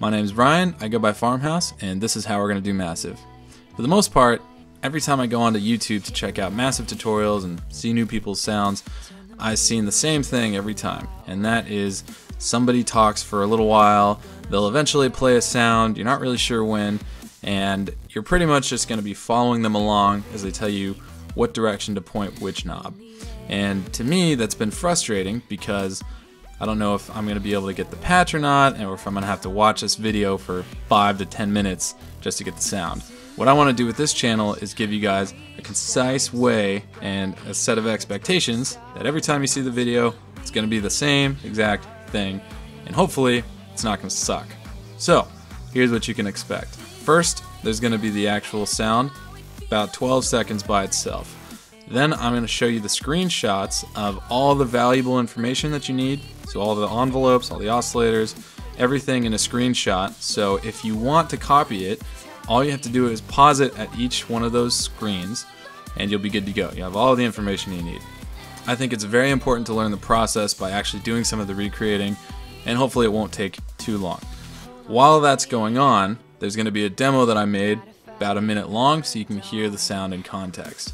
My name's Ryan, I go by Farmhouse, and this is how we're going to do Massive. For the most part, every time I go onto YouTube to check out Massive tutorials and see new people's sounds, I've seen the same thing every time, and that is somebody talks for a little while, they'll eventually play a sound, you're not really sure when, and you're pretty much just going to be following them along as they tell you what direction to point which knob. And to me, that's been frustrating because I don't know if I'm to be able to get the patch or not, or if I'm to have to watch this video for 5 to 10 minutes just to get the sound. What I want to do with this channel is give you guys a concise way and a set of expectations that every time you see the video, it's to be the same exact thing, and hopefully, it's not to suck. So, here's what you can expect. First, there's to be the actual sound, about 12 seconds by itself. Then I'm going to show you the screenshots of all the valuable information that you need. So all the envelopes, all the oscillators, everything in a screenshot. So if you want to copy it, all you have to do is pause it at each one of those screens and you'll be good to go. You have all the information you need. I think it's very important to learn the process by actually doing some of the recreating and hopefully it won't take too long. While that's going on, there's going to be a demo that I made about a minute long so you can hear the sound in context.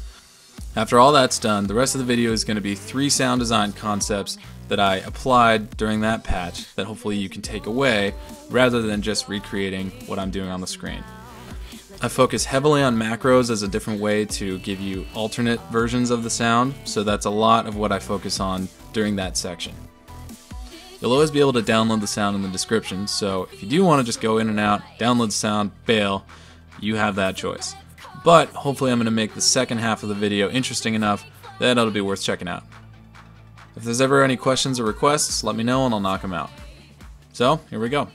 After all that's done, the rest of the video is going to be three sound design concepts that I applied during that patch that hopefully you can take away rather than just recreating what I'm doing on the screen. I focus heavily on macros as a different way to give you alternate versions of the sound, so that's a lot of what I focus on during that section. You'll always be able to download the sound in the description, so if you do want to just go in and out, download the sound, bail, you have that choice. But hopefully I'm going to make the second half of the video interesting enough that it'll be worth checking out. If there's ever any questions or requests, let me know and I'll knock them out. So, here we go.